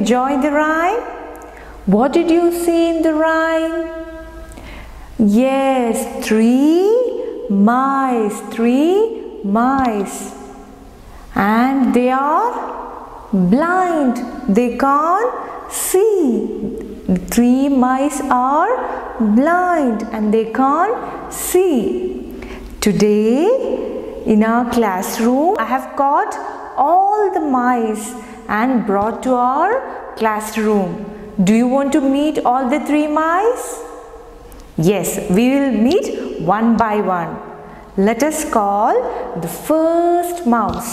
Enjoy the rhyme? What did you see in the rhyme? Yes, three mice, three mice. And they are blind, they can't see. Three mice are blind and they can't see. Today in our classroom, I have caught all the mice and brought to our classroom. Do you want to meet all the three mice? Yes, we will meet one by one. Let us call the first mouse.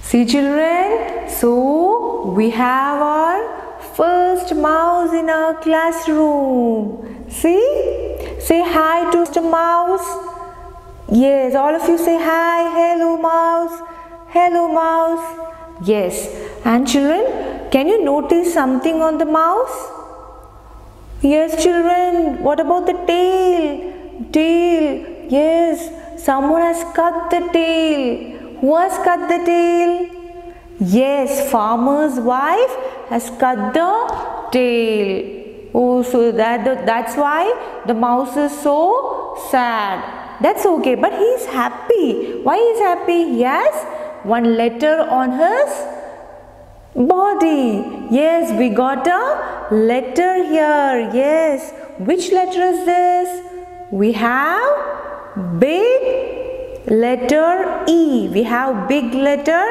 See children, so we have our first mouse in our classroom. See? Say hi to Mr. Mouse. Yes, all of you say hi. Hello mouse. Hello mouse. Yes. And children, can you notice something on the mouse? Yes, children. What about the tail? Tail. Yes, someone has cut the tail. Who has cut the tail? Yes, farmer's wife has cut the tail. Oh, so that that's why the mouse is so sad. That's okay, but he is happy. Why is happy? He one letter on his body. Yes, we got a letter here. Yes. Which letter is this? We have big letter E. We have big letter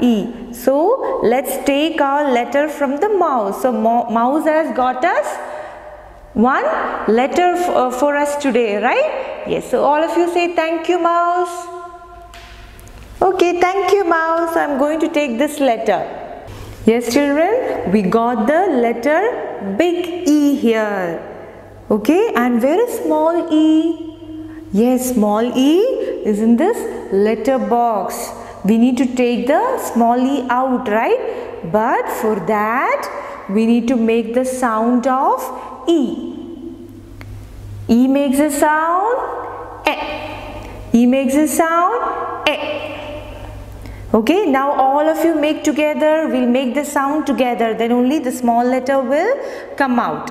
E. So, let's take our letter from the mouse. So, mouse has got us one letter uh, for us today, right? Yes. So, all of you say thank you, mouse. Okay, thank you mouse. I'm going to take this letter. Yes children, we got the letter big E here. Okay, and where is small e? Yes, small e is in this letter box. We need to take the small e out, right? But for that, we need to make the sound of E. E makes a sound, E. E makes a sound, E. Okay, now all of you make together, we'll make the sound together, then only the small letter will come out.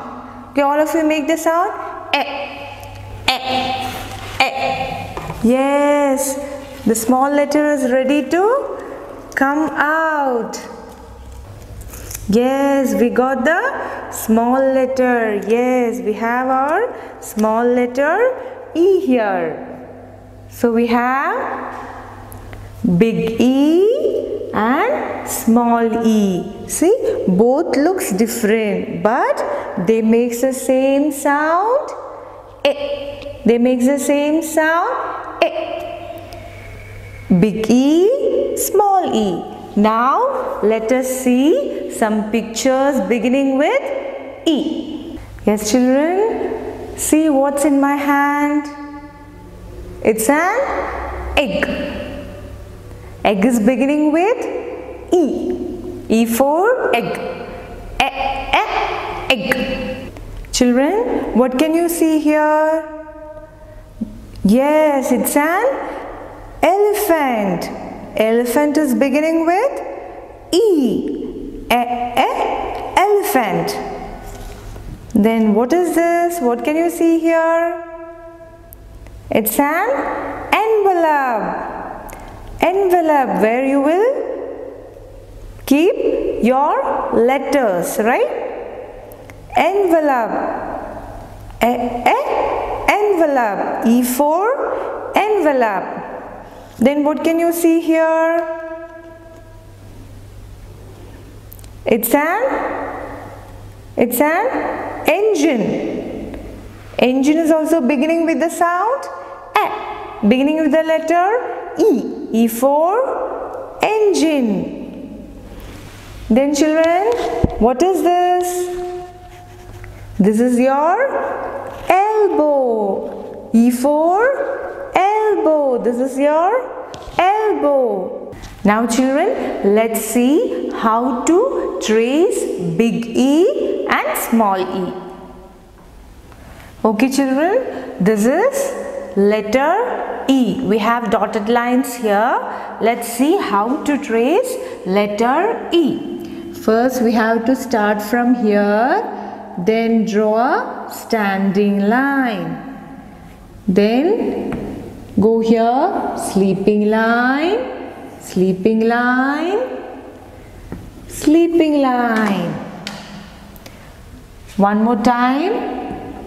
Okay, all of you make the sound. E, e, e. Yes, the small letter is ready to come out. Yes, we got the small letter. Yes, we have our small letter E here. So we have big E and small e. See, both looks different but they makes the same sound. E. They makes the same sound. E. Big E, small e. Now let us see some pictures beginning with E. Yes children, see what's in my hand. It's an egg. Egg is beginning with E. E for egg. E, e, egg. Children, what can you see here? Yes, it's an elephant. Elephant is beginning with E. E, e, elephant. Then what is this? What can you see here? It's an envelope envelope where you will keep your letters, right? Envelope. A, envelope. E for envelope. Then what can you see here? It's an it's an engine. Engine is also beginning with the sound a, beginning with the letter E. E for engine. Then children, what is this? This is your elbow. E for elbow. This is your elbow. Now children, let's see how to trace big E and small e. Okay children, this is letter E. We have dotted lines here. Let's see how to trace letter E. first we have to start from here then draw a standing line then go here sleeping line sleeping line sleeping line one more time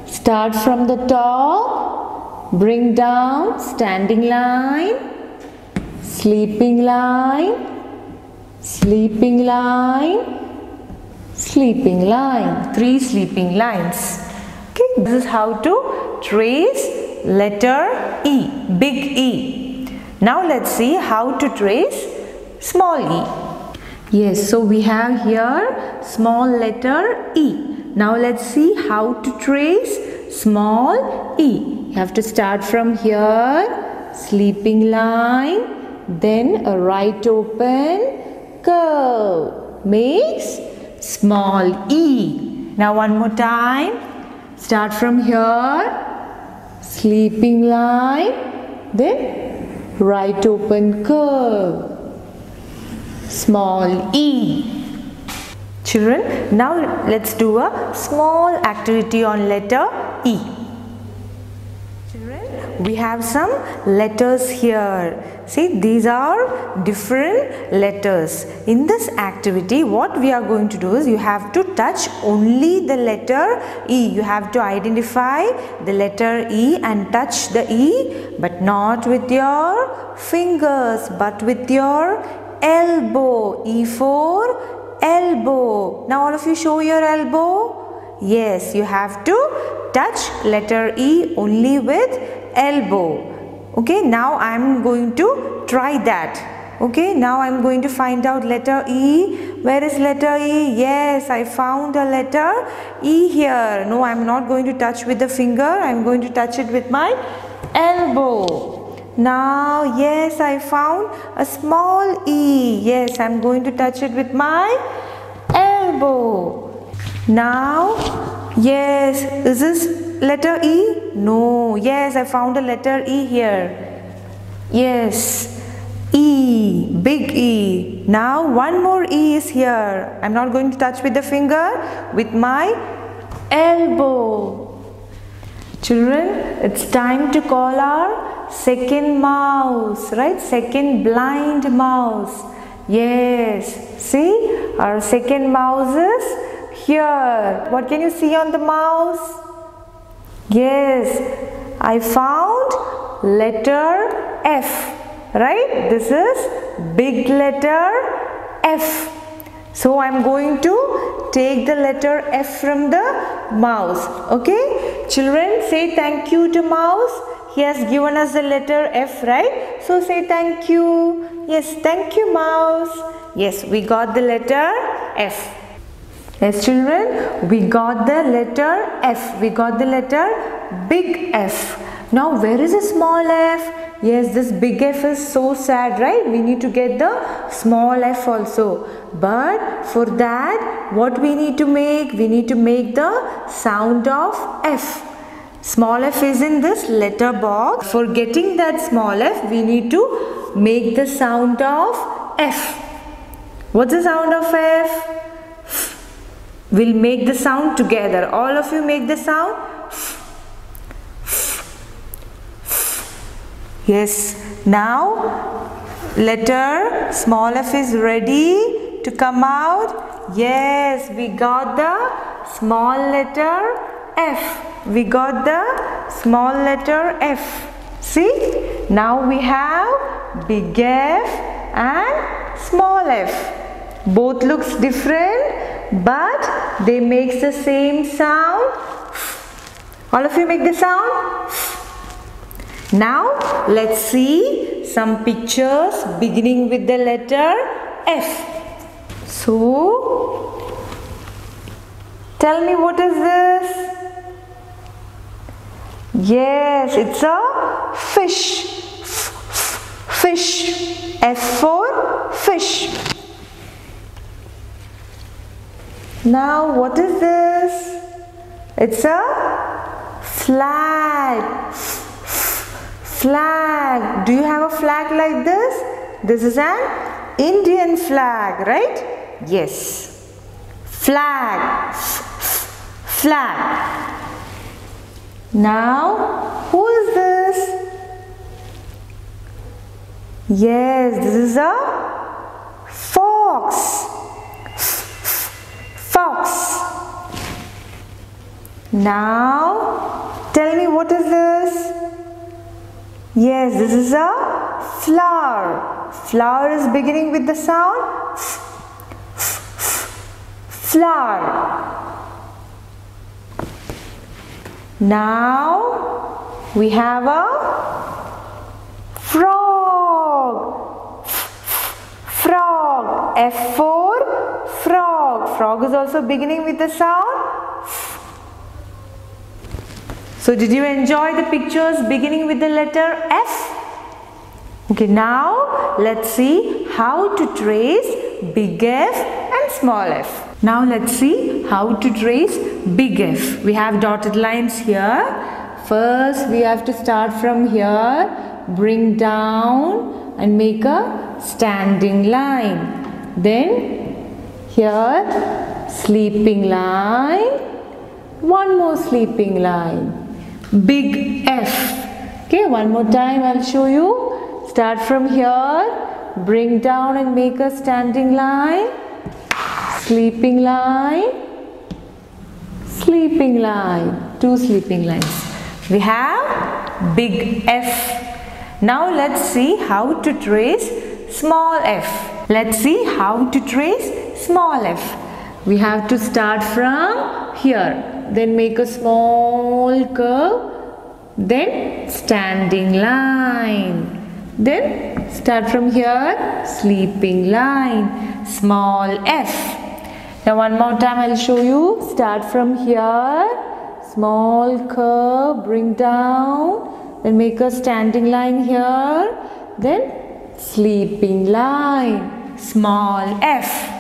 start from the top bring down standing line sleeping line sleeping line sleeping line. Three sleeping lines. Okay this is how to trace letter e big e. Now let's see how to trace small e. Yes so we have here small letter e. Now let's see how to trace small e you have to start from here sleeping line then a right open curve makes small e. Now one more time. Start from here sleeping line then right open curve small e. Children now let's do a small activity on letter e we have some letters here. See these are different letters. In this activity what we are going to do is you have to touch only the letter e. You have to identify the letter e and touch the e but not with your fingers but with your elbow. E for elbow. Now all of you show your elbow. Yes you have to touch letter e only with elbow. Okay now i'm going to try that. Okay now i'm going to find out letter e. Where is letter e? Yes i found a letter e here. No i'm not going to touch with the finger. I'm going to touch it with my elbow. Now yes i found a small e. Yes i'm going to touch it with my elbow. Now yes is this letter e? No. Yes i found a letter e here. Yes. E. Big e. Now one more e is here. I'm not going to touch with the finger with my elbow. Children it's time to call our second mouse right? Second blind mouse. Yes. See? Our second mouse is here. What can you see on the mouse yes. I found letter f right? This is big letter f. So i'm going to take the letter f from the mouse okay? Children say thank you to mouse. He has given us the letter f right? So say thank you. Yes thank you mouse. Yes we got the letter f yes children we got the letter f. We got the letter big f. Now where is a small f? Yes this big f is so sad right? We need to get the small f also. But for that what we need to make? We need to make the sound of f. Small f is in this letter box. For getting that small f we need to make the sound of f. What's the sound of f we'll make the sound together. All of you make the sound. Yes. Now letter small f is ready to come out. Yes we got the small letter f. We got the small letter f. See? Now we have big f and small f. Both looks different but they makes the same sound all of you make the sound now let's see some pictures beginning with the letter F. So tell me what is this? Yes, it's a fish. Fish. F for fish. Now what is this? It's a flag flag. Do you have a flag like this? This is an Indian flag, right? Yes. flag, flag. Now, who is this? Yes, this is a fox. Now, tell me what is this? Yes, this is a flower. Flower is beginning with the sound flower. Now we have a frog. Frog. F for frog. Is also beginning with the sound. So did you enjoy the pictures beginning with the letter F? Okay, now let's see how to trace big F and small f. Now let's see how to trace big F. We have dotted lines here. First we have to start from here, bring down and make a standing line. Then here sleeping line, one more sleeping line. Big F. Okay, one more time I'll show you. Start from here, bring down and make a standing line sleeping line, sleeping line, two sleeping lines. We have big F. Now let's see how to trace small f. Let's see how to trace small f. We have to start from here. Then make a small curve. Then standing line. Then start from here, sleeping line, small f. Now one more time I'll show you. Start from here. Small curve, bring down. Then make a standing line here. Then sleeping line. Small f.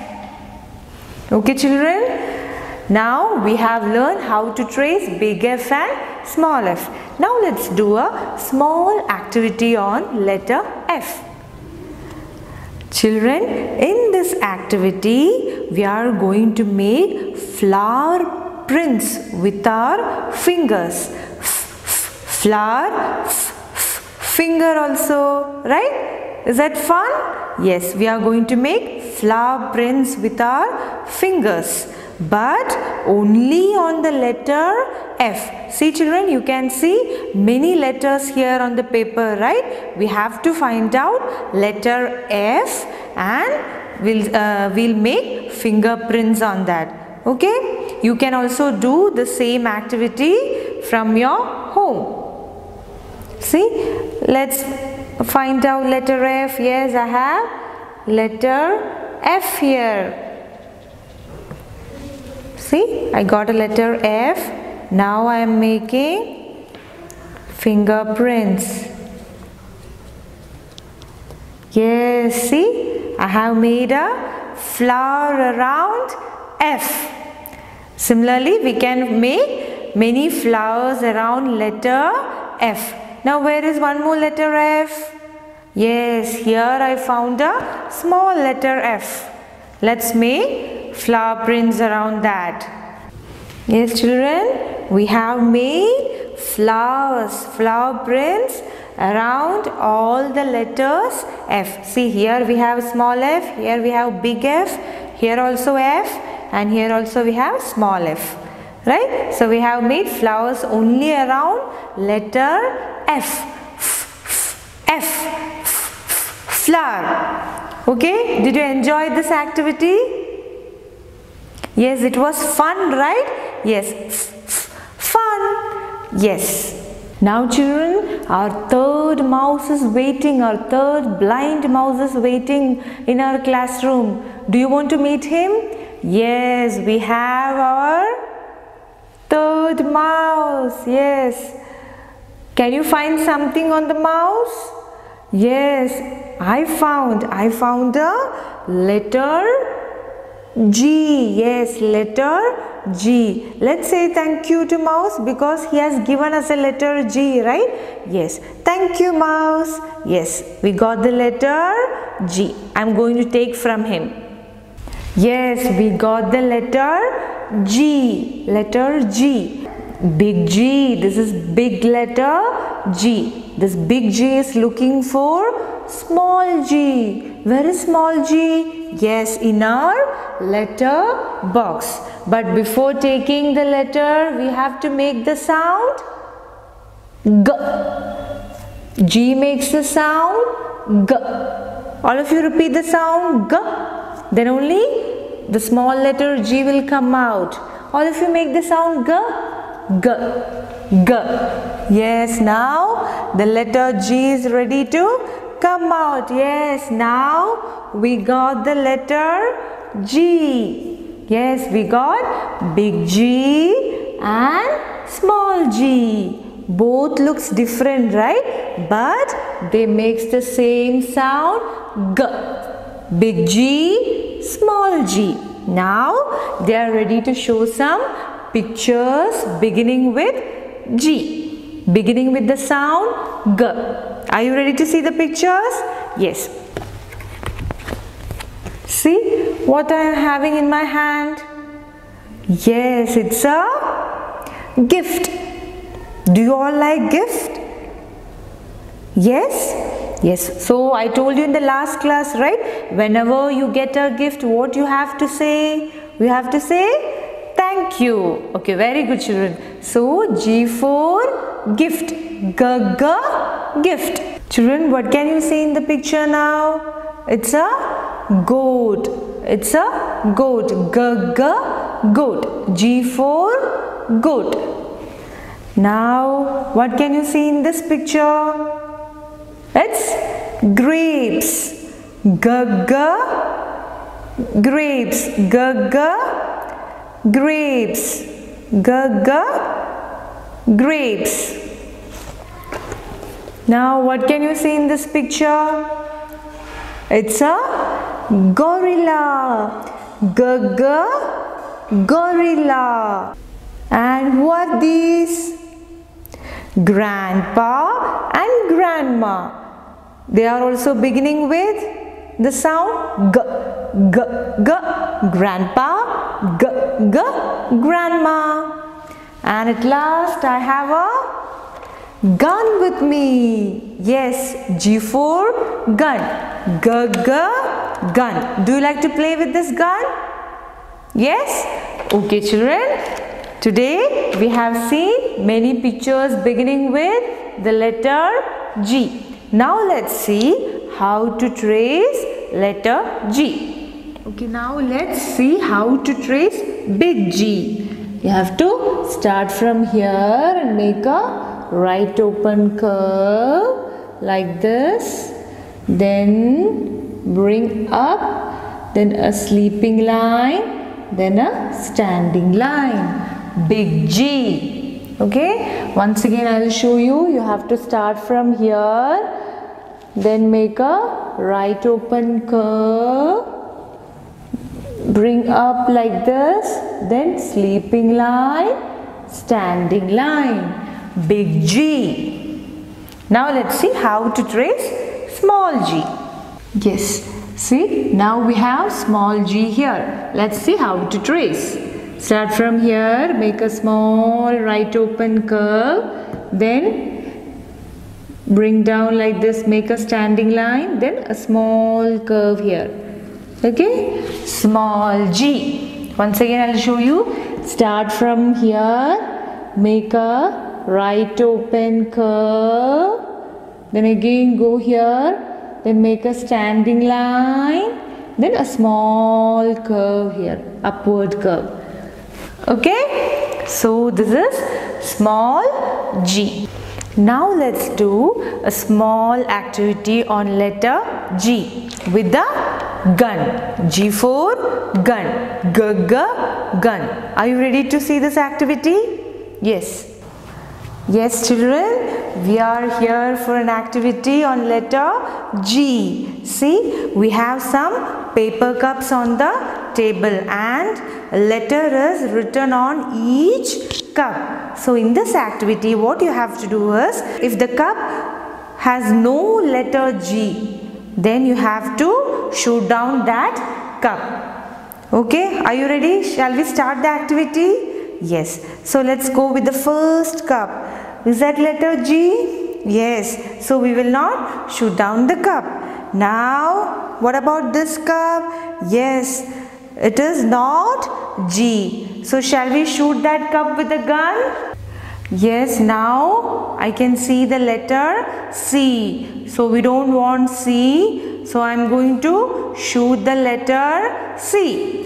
Okay children? Now we have learned how to trace big F and small f. Now let's do a small activity on letter F. Children, in this activity, we are going to make flower prints with our fingers. Flower, finger also, right? Is that fun? Yes, we are going to make flower prints with our fingers but only on the letter F. See children, you can see many letters here on the paper, right? We have to find out letter F and we'll, uh, we'll make fingerprints on that. Okay? You can also do the same activity from your home. See, let's find out letter F. Yes, I have letter F here. See, I got a letter F. Now I am making fingerprints. Yes, see, I have made a flower around F. Similarly, we can make many flowers around letter F. Now, where is one more letter F? Yes, here I found a small letter F. Let's make flower prints around that. Yes children, we have made flowers, flower prints around all the letters F. See here we have small f, here we have big F, here also F and here also we have small f. Right? So we have made flowers only around letter F. F. Flower. Okay? Did you enjoy this activity? Yes, it was fun, right? Yes, fun. Yes. Now children, our third mouse is waiting, our third blind mouse is waiting in our classroom. Do you want to meet him? Yes, we have our third mouse. Yes. Can you find something on the mouse? Yes, I found. I found a letter G, yes, letter G. Let's say thank you to mouse because he has given us a letter G, right? Yes, thank you mouse. Yes, we got the letter G. I'm going to take from him. Yes, we got the letter G. Letter G. Big G. This is big letter G. This big G is looking for small g. Where is small g? Yes, in our letter box. But before taking the letter, we have to make the sound G. G makes the sound G. All of you repeat the sound G. Then only the small letter G will come out. Or if you make the sound G. G. G. Yes, now the letter G is ready to come out. Yes, now we got the letter G. Yes, we got big G and small g. Both looks different, right? But they makes the same sound G. Big G, small g. Now they are ready to show some pictures beginning with G. Beginning with the sound G. Are you ready to see the pictures? Yes. See what I am having in my hand? Yes, it's a gift. Do you all like gift? Yes? Yes. So I told you in the last class, right? Whenever you get a gift, what you have to say? We have to say thank you. Okay, very good children. So G for gift. G, g, gift. Children, what can you see in the picture now? It's a goat. It's a goat. G, g, goat. G for goat. Now, what can you see in this picture? Grapes. G, g, grapes. G, g, grapes. G, g, grapes. Now what can you see in this picture? It's a gorilla. G gorilla. And what these? Grandpa and grandma. They are also beginning with the sound g g g grandpa g g grandma and at last I have a gun with me. Yes, G4 gun. G g gun. Do you like to play with this gun? Yes? Okay children. Today we have seen many pictures beginning with the letter G. Now let's see how to trace letter G. Okay, now let's see how to trace big G. You have to start from here and make a right open curve like this. Then bring up, then a sleeping line, then a standing line. Big G. Okay, once again I will show you. You have to start from here, then make a right open curve. Bring up like this then sleeping line standing line. Big G. Now let's see how to trace small g. Yes. See? Now we have small g here. Let's see how to trace start from here make a small right open curve then bring down like this make a standing line then a small curve here. Okay? Small g. Once again i'll show you. Start from here make a right open curve then again go here then make a standing line then a small curve here upward curve okay so this is small g now let's do a small activity on letter G with the gun. G for gun. G, g, gun. Are you ready to see this activity? Yes. Yes children, we are here for an activity on letter G. See, we have some paper cups on the table and letter is written on each cup. So in this activity what you have to do is if the cup has no letter G then you have to shoot down that cup. Okay, are you ready? Shall we start the activity? Yes. So let's go with the first cup. Is that letter G? Yes. So we will not shoot down the cup. Now, what about this cup? Yes, it is not G. So shall we shoot that cup with a gun? Yes, now I can see the letter C. So we don't want C. So I am going to shoot the letter C.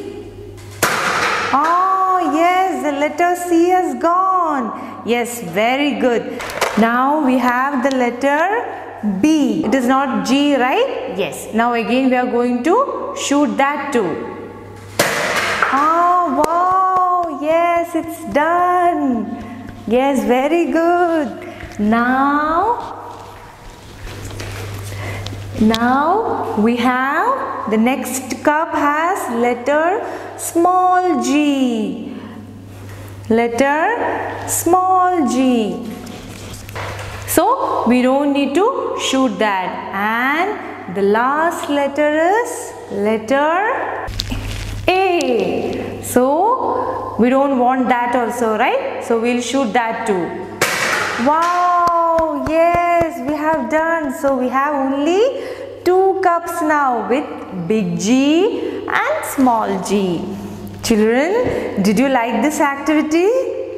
Oh yes, the letter C has gone. Yes, very good. Now we have the letter B. It is not G, right? Yes. Now again we are going to shoot that too. Oh wow, yes, it's done. Yes, very good. Now, now we have the next cup has letter small g. Letter small g. So we don't need to shoot that. And the last letter is letter A. So we don't want that also, right? So we'll shoot that too. Wow, yes, we have done. So we have only two cups now with big G and small g. Children, did you like this activity?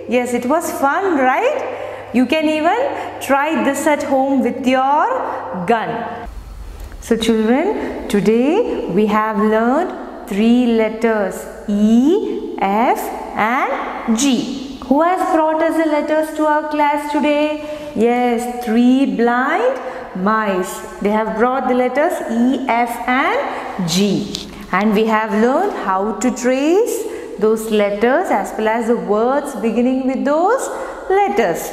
Yes, it was fun, right? You can even try this at home with your gun. So children, today we have learned three letters E, F and G. Who has brought us the letters to our class today? Yes, three blind mice. They have brought the letters E, F and G. And we have learned how to trace those letters as well as the words beginning with those letters.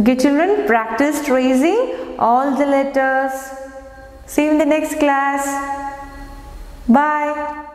Okay children, practice tracing all the letters. See you in the next class. Bye.